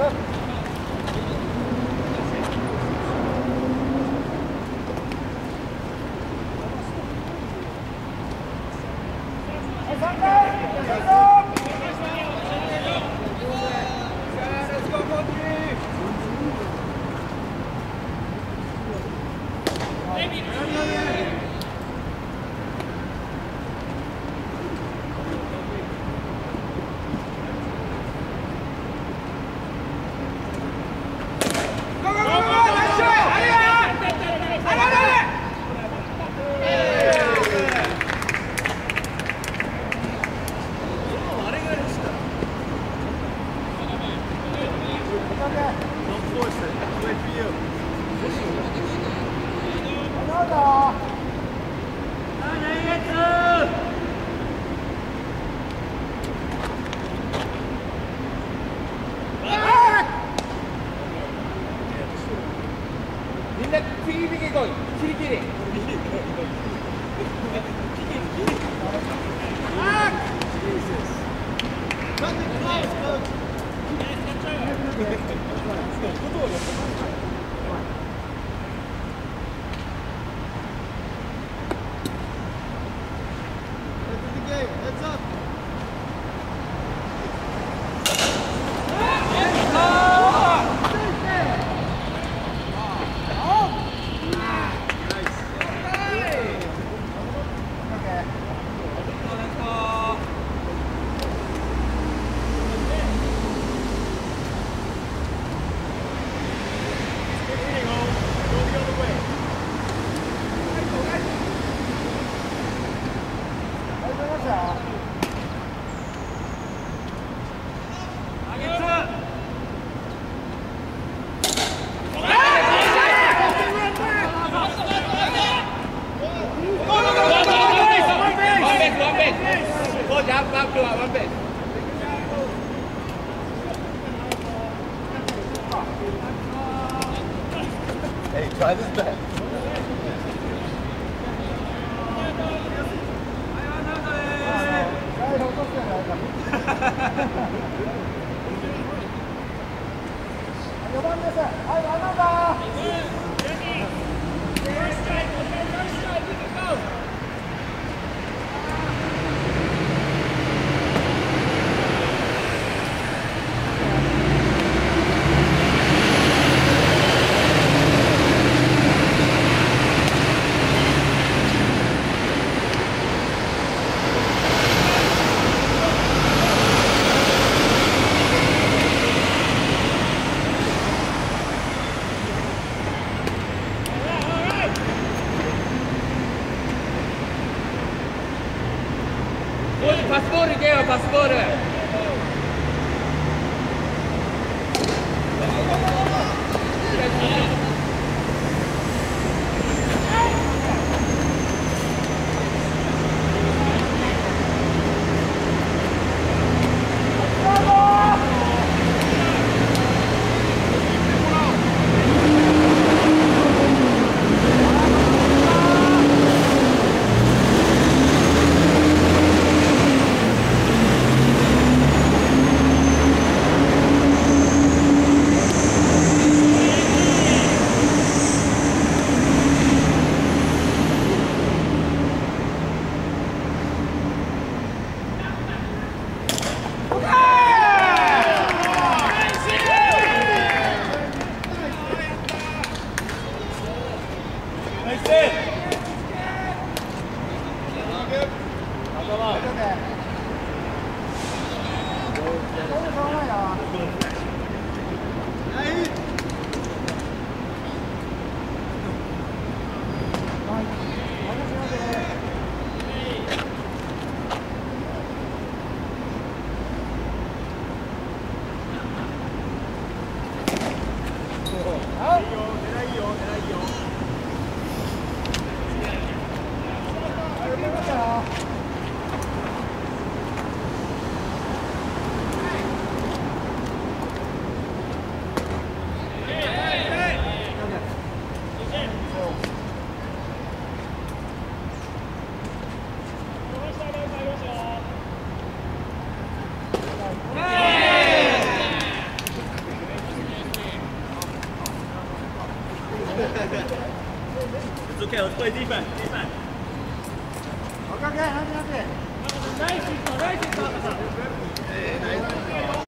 Maybe. Let's go. Hey, try this back. First strike, first strike, we can go! pastora! Vem, It's okay, let's play defense. Defense. Okay, okay, okay. Nice, nice, nice.